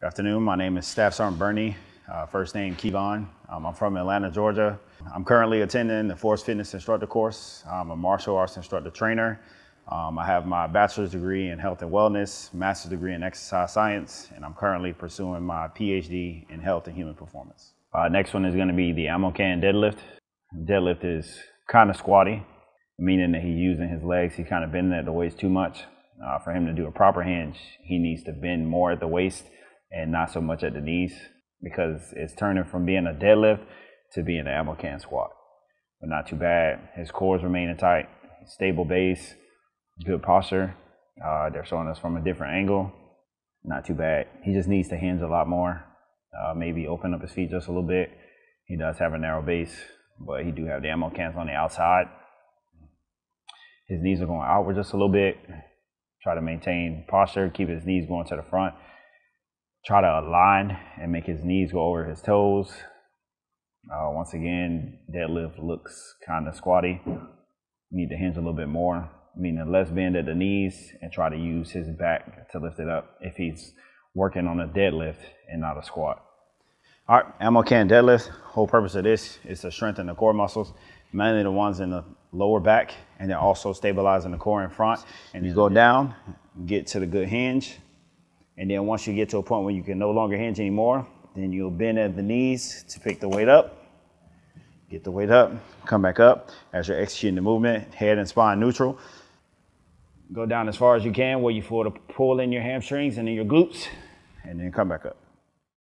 Good afternoon. My name is Staff Sergeant Burney. Uh, first name Kevaughn. Um, I'm from Atlanta, Georgia. I'm currently attending the Force Fitness Instructor course. I'm a martial arts instructor trainer. Um, I have my bachelor's degree in health and wellness, master's degree in exercise science, and I'm currently pursuing my PhD in health and human performance. Uh, next one is going to be the Ammo-Can deadlift. Deadlift is kind of squatty, meaning that he's using his legs. He's kind of bending at the waist too much. Uh, for him to do a proper hinge, he needs to bend more at the waist and not so much at the knees because it's turning from being a deadlift to being an Ammo-Can squat. But not too bad. His core's remaining tight, stable base, good posture. Uh, they're showing us from a different angle. Not too bad. He just needs to hinge a lot more. Uh, maybe open up his feet just a little bit. He does have a narrow base, but he do have the Ammo-Cans on the outside. His knees are going outward just a little bit. Try to maintain posture, keep his knees going to the front. Try to align and make his knees go over his toes. Uh, once again, deadlift looks kind of squatty. Need to hinge a little bit more, meaning less bend at the knees and try to use his back to lift it up if he's working on a deadlift and not a squat. All right, Ammo-Can deadlift. Whole purpose of this is to strengthen the core muscles, mainly the ones in the lower back, and then also stabilizing the core in front. And you go down, get to the good hinge, and then once you get to a point where you can no longer hinge anymore, then you'll bend at the knees to pick the weight up. Get the weight up, come back up as you're executing the movement, head and spine neutral. Go down as far as you can where you feel the pull in your hamstrings and in your glutes, and then come back up.